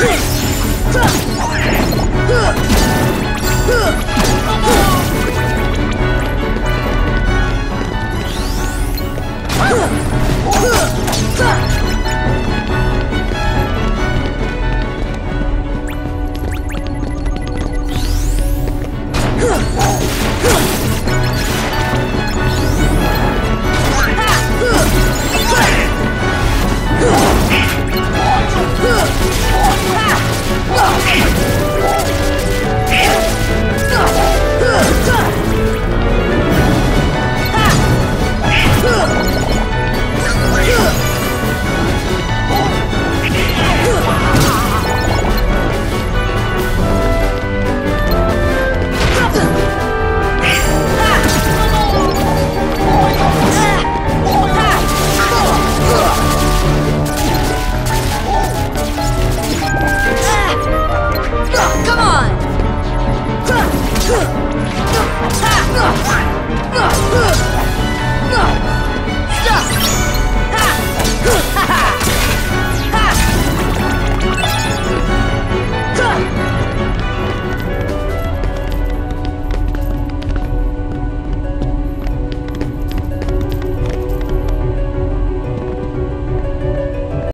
Quick!